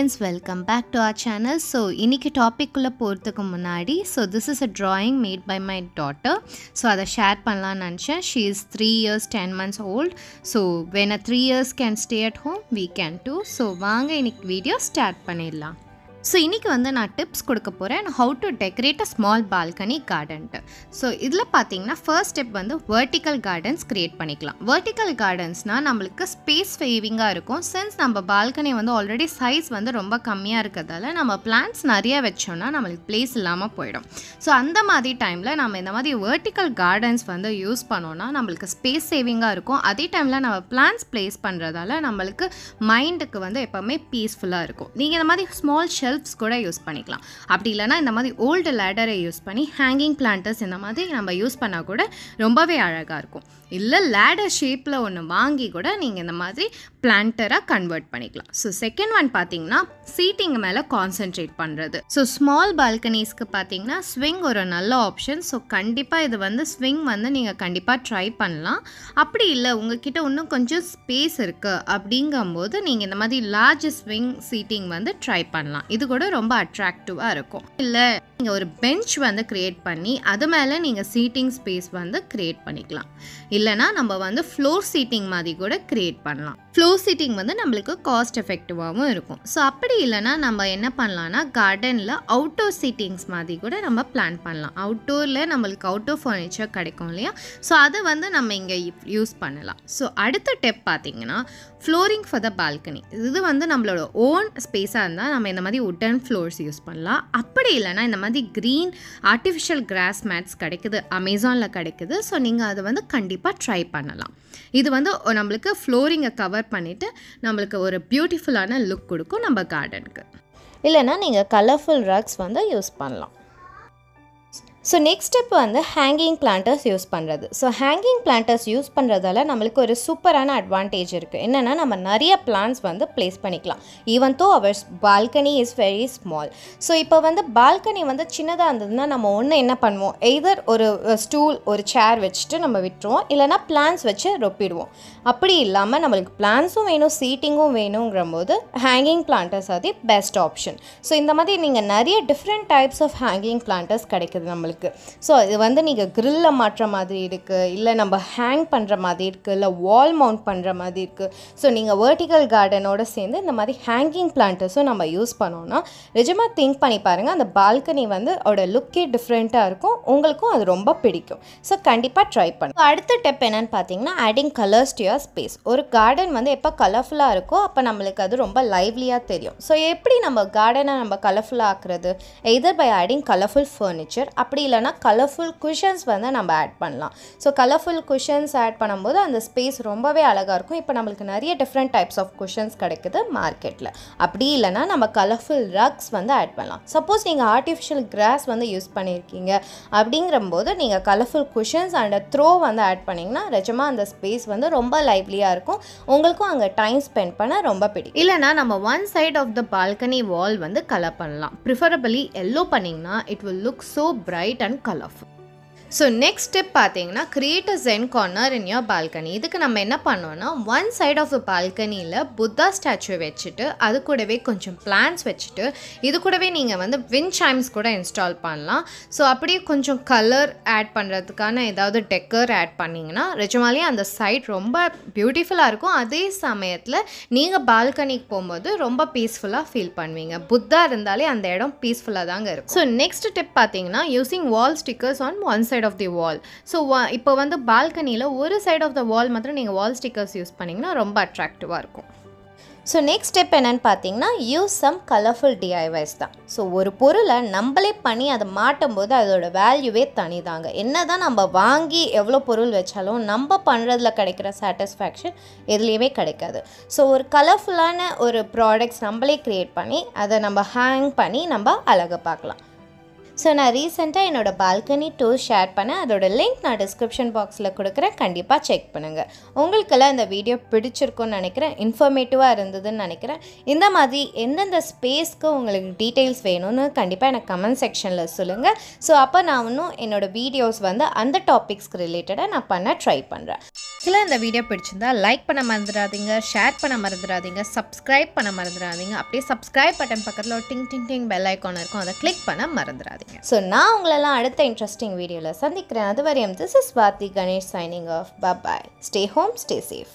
Friends welcome back to our channel so இன்றைக்கி டாப்பிக்குள்ளே போகிறதுக்கு முன்னாடி so this is a drawing made by my daughter so அதை share பண்ணலான்னு நினச்சேன். She is three years ten months old so when a three years can stay at home we can do so வாங்க இன்னைக்கு video start பண்ணிடலாம். So இன்றைக்கி வந்து நான் tips கொடுக்க போகிறேன் how to decorate a small balcony கார்டன்ட்டு so இதில் பார்த்தீங்கன்னா ஃபர்ஸ்ட் ஸ்டெப் வந்து வெர்டிக்கல் கார்டன்ஸ் க்ரியேட் பண்ணிக்கலாம். வெர்டிக்கல் கார்டன்ஸ்னால் நம்மளுக்கு ஸ்பேஸ் சேவிங்காக இருக்கும். சின்ஸ் நம்ம பால்கனி வந்து ஆல்ரெடி சைஸ் வந்து ரொம்ப கம்மியாக இருக்கிறதால நம்ம பிளான்ஸ் நிறைய வச்சோம்னா நம்மளுக்கு பிளேஸ் இல்லாமல் போயிடும். ஸோ அந்த மாதிரி டைமில் நம்ம இந்த மாதிரி வெர்டிக்கல் கார்டன்ஸ் வந்து யூஸ் பண்ணோன்னா நம்மளுக்கு ஸ்பேஸ் சேவிங்காக இருக்கும். அதே டைமில் நம்ம பிளான்ஸ் ப்ளேஸ் பண்ணுறதால நம்மளுக்கு மைண்டுக்கு வந்து எப்போவுமே பீஸ்ஃபுல்லாக இருக்கும். நீங்கள் இந்த மாதிரி ஸ்மால் ஷெல்ஃப்ஸ் கூட யூஸ் பண்ணிக்கலாம். அப்படி இல்லைனா இந்த மாதிரி ஓல்டு லேடரை யூஸ் பண்ணி ஹேங்கிங் பிளான்டர்ஸ் இந்த மாதிரி நம்ம யூஸ் பண்ணால் கூட ரொம்பவே அழகாக இருக்கும். இல்லை லேடர் ஷேப்பில் ஒன்று வாங்கி கூட நீங்கள் இந்த மாதிரி பிளான்டராக கன்வெர்ட் பண்ணிக்கலாம். ஸோ செகண்ட் ஒன் பார்த்தீங்கன்னா சீட்டிங் மேலே கான்சென்ட்ரேட் பண்ணுறது ஸோ ஸ்மால் பால்கனிஸ்க்கு பார்த்தீங்கன்னா ஸ்விங் ஒரு நல்ல ஆப்ஷன் ஸோ கண்டிப்பாக இது வந்து ஸ்விங் வந்து நீங்கள் கண்டிப்பாக ட்ரை பண்ணலாம். அப்படி இல்லை உங்ககிட்ட இன்னும் கொஞ்சம் ஸ்பேஸ் இருக்குது அப்படிங்கும்போது நீங்கள் இந்த மாதிரி லார்ஜ் ஸ்விங் சீட்டிங் வந்து ட்ரை பண்ணலாம். இது கூட ரொம்ப அட்ராக்டிவாக இருக்கும். இல்லை நீங்கள் ஒரு பெஞ்ச் வந்து க்ரியேட் பண்ணி அது மேலே நீங்கள் சீட்டிங் ஸ்பேஸ் வந்து க்ரியேட் பண்ணிக்கலாம். இல்லைனா நம்ம வந்து ஃப்ளோர் சீட்டிங் மாதிரி கூட க்ரியேட் பண்ணலாம். ஃப்ளோர் சீட்டிங் வந்து நம்மளுக்கு காஸ்ட் எஃபெக்டிவாகவும் இருக்கும். ஸோ அப்படி இல்லைனா நம்ம என்ன பண்ணலான்னா கார்டனில் அவுட்டோர் சீட்டிங்ஸ் மாதிரி கூட நம்ம பிளான் பண்ணலாம். அவுட்டோரில் நம்மளுக்கு அவுட்டோர் ஃபர்னிச்சர் கிடைக்கும் இல்லையா? ஸோ அதை வந்து நம்ம இங்கே யூஸ் பண்ணலாம். ஸோ அடுத்த டெப் பார்த்தீங்கன்னா ஃப்ளோரிங் ஃபார் த பால்கனி இது வந்து நம்மளோட ஓன் ஸ்பேஸாக இருந்தால் நம்ம இந்த மாதிரி உட்டன் ஃப்ளோர்ஸ் யூஸ் பண்ணலாம். அப்படி இல்லைனா இந்த மாதிரி க்ரீன் ஆர்டிஃபிஷியல் கிராஸ் மேட்ஸ் கிடைக்குது அமேசானில் கிடைக்குது. ஸோ நீங்கள் அதை வந்து கண்டிப்பாக ட்ரை பண்ணலாம். இது வந்து நம்மளுக்கு ஃப்ளோரிங்கை கவர் பண்ணிவிட்டு நம்மளுக்கு ஒரு பியூட்டிஃபுல்லான லுக் கொடுக்கும் நம்ம கார்டனுக்கு இல்லைனா நீங்கள் கலர்ஃபுல் ரக்ஸ் வந்து யூஸ் பண்ணலாம். ஸோ நெக்ஸ்ட் ஸ்டெப் வந்து ஹேங்கிங் பிளான்டர்ஸ் யூஸ் பண்ணுறது ஸோ ஹேங்கிங் பிளான்டர்ஸ் யூஸ் பண்ணுறதால நம்மளுக்கு ஒரு சூப்பரான அட்வான்டேஜ் இருக்குது என்னென்னா நம்ம நிறைய பிளான்ஸ் வந்து ப்ளேஸ் பண்ணிக்கலாம். Even though our balcony is very small so இப்போ வந்து பால்கனி வந்து சின்னதாக இருந்ததுன்னா நம்ம ஒன்று என்ன பண்ணுவோம்? எய்தர் ஒரு ஸ்டூல் ஒரு சேர் வச்சுட்டு நம்ம விட்டுருவோம். இல்லைனா பிளான்ஸ் வச்சு ரொப்பிடுவோம். அப்படி இல்லாமல் நம்மளுக்கு பிளான்ஸும் வேணும் சீட்டிங்கும் வேணுங்கிற போது ஹேங்கிங் பிளான்டர்ஸ் அது பெஸ்ட் ஆப்ஷன் ஸோ இந்த மாதிரி நீங்கள் நிறைய different types of hanging planters கிடைக்குது நம்மளுக்கு. ஸோ இது வந்து நீங்கள் க்ரில்லில் மாற்ற மாதிரி இருக்குது இல்லை நம்ம ஹேங் பண்ணுற மாதிரி இருக்குது இல்லை வால் மவுண்ட் பண்ணுற மாதிரி இருக்குது ஸோ நீங்கள் வேர்ட்டிக்கல் கார்டனோட சேர்ந்து இந்த மாதிரி ஹேங்கிங் பிளான்ட்ஸும் நம்ம யூஸ் பண்ணோன்னா நிஜமாக திங்க் பண்ணி பாருங்கள் அந்த பால்கனி வந்து அதோட லுக்கே டிஃப்ரெண்ட்டாக இருக்கும். உங்களுக்கும் அது ரொம்ப பிடிக்கும். ஸோ கண்டிப்பாக ட்ரை பண்ணுங்க. அடுத்த டெப் என்னன்னு பார்த்தீங்கன்னா adding colours to your space ஒரு கார்டன் வந்து எப்போ கலர்ஃபுல்லாக இருக்கோ அப்போ நம்மளுக்கு அது ரொம்ப லைவ்லியாக தெரியும். ஸோ எப்படி நம்ம கார்டனை நம்ம கலர்ஃபுல்லாக ஆக்குறது either by adding colourful furniture அப்படி இல்லைனா கலர்ஃபுல் குஷன்ஸ் வந்து நம்ம ஆட் பண்ணலாம். ஸோ கலர்ஃபுல் குஷன்ஸ் ஆட் பண்ணும்போது அந்த ஸ்பேஸ் ரொம்பவே அழகாக இருக்கும். இப்போ நம்மளுக்கு நிறைய டிஃப்ரெண்ட் டைப்ஸ் ஆஃப் குஷன்ஸ் கிடைக்குது மார்க்கெட்டில் அப்படி இல்லைனா நம்ம கலர்ஃபுல் ரக்ஸ் வந்து ஆட் பண்ணலாம். சப்போஸ் நீங்கள் ஆர்டிஃபிஷியல் கிராஸ் வந்து யூஸ் பண்ணியிருக்கீங்க. அப்படிங்கிறம்போது நீங்கள் கலர்ஃபுல் குஷன்ஸ் அண்ட் த்ரோ வந்து ஆட் பண்ணிங்கன்னா நிஜமாக அந்த ஸ்பேஸ் வந்து ரொம்ப லைவ்லியாக இருக்கும். உங்களுக்கும் அங்கே டைம் ஸ்பெண்ட் பண்ண ரொம்ப பிடிக்கும். இல்லைனா நம்ம one side of the balcony wall வந்து கலர் பண்ணலாம். ப்ரிஃபரபிளி எல்லோ பண்ணிங்கன்னா it will look so bright and colourful so next step பார்த்தீங்கன்னா create a zen corner in your balcony இதுக்கு நம்ம என்ன பண்ணோன்னா ஒன் சைட் ஆஃப் த பால்கனியில் புத்தா ஸ்டாச்சு வச்சுட்டு அது கூடவே கொஞ்சம் பிளான்ஸ் வச்சுட்டு இது கூடவே நீங்கள் வந்து வின் சைம்ஸ் கூட இன்ஸ்டால் பண்ணலாம். ஸோ அப்படியே கொஞ்சம் கலர் ஆட் பண்ணுறதுக்கான ஏதாவது டெக்கர் ஆட் பண்ணிங்கன்னா நிஜமாலே அந்த சைட் ரொம்ப பியூட்டிஃபுல்லாக இருக்கும். அதே சமயத்தில் நீங்கள் பால்கனிக்கு போகும்போது ரொம்ப பீஸ்ஃபுல்லாக ஃபீல் பண்ணுவீங்க. புத்தா இருந்தாலே அந்த இடம் பீஸ்ஃபுல்லாக தாங்க இருக்கும். ஸோ நெக்ஸ்ட் டிப் பார்த்தீங்கன்னா using wall stickers on one side of the wall so இப்போ வந்து பால்கனியில் ஒரு சைட் ஆஃப் த வால் மாத்திரம் நீங்கள் வால் ஸ்டிக்கர்ஸ் யூஸ் பண்ணிங்கன்னா ரொம்ப அட்ராக்டிவாக இருக்கும். ஸோ நெக்ஸ்ட் ஸ்டெப் என்னென்னு பார்த்தீங்கன்னா யூஸ் சம் கலர்ஃபுல் டிஐவைஸ் தான். ஸோ ஒரு பொருளை நம்மளே பண்ணி அதை மாட்டும் போது அதோட வேல்யூவே தனிதாங்க. என்ன தான் நம்ம வாங்கி எவ்வளோ பொருள் வச்சாலும் நம்ம பண்ணுறதுல கிடைக்கிற சாட்டிஸ்ஃபேக்ஷன் எதுலேயுமே கிடைக்காது. ஸோ ஒரு கலர்ஃபுல்லான ஒரு ப்ராடக்ட்ஸ் நம்மளே க்ரியேட் பண்ணி அதை நம்ம ஹேங் பண்ணி நம்ம அழகை பார்க்கலாம். ஸோ நான் ரீசெண்டாக என்னோட பால்கனி டூர் ஷேர் பண்ணேன். அதோட லிங்க் நான் டிஸ்கிரிப்ஷன் பாக்ஸில் கொடுக்குறேன். கண்டிப்பாக செக் பண்ணுங்கள் உங்களுக்கெல்லாம் இந்த வீடியோ பிடிச்சிருக்கும்னு நினைக்கிறேன். இன்ஃபர்மேட்டிவாக இருந்ததுன்னு நினைக்கிறேன். இந்த மாதிரி எந்தெந்த ஸ்பேஸ்க்கு உங்களுக்கு டீட்டெயில்ஸ் வேணும்னு கண்டிப்பாக எனக்கு கமெண்ட் செக்ஷனில் சொல்லுங்கள் ஸோ அப்போ நான் இன்னும் என்னோடய வீடியோஸ் வந்து அந்த டாபிக்ஸ்க்கு ரிலேட்டடாக நான் பண்ண ட்ரை பண்ணுறேன் ஆக்சுவலாக இந்த வீடியோ பிடிச்சிருந்தா லைக் பண்ண மறந்துடாதீங்க ஷேர் பண்ண மறந்துடாதீங்க சப்ஸ்கிரைப் பண்ண மறந்துடாதீங்க. அப்படியே சப்ஸ்கிரைப் பட்டன் பக்கத்தில் ஒரு டிங் டிங் டிங் பெல் ஐக்கான் இருக்கும். அதை கிளிக் பண்ண மறந்துடாதீங்க. ஸோ நான் உங்களெல்லாம் அடுத்த இன்ட்ரெஸ்டிங் வீடியோவில் சந்திக்கிறேன். அது வரையும் this is Bharathi Ganesh signing off bye stay home stay safe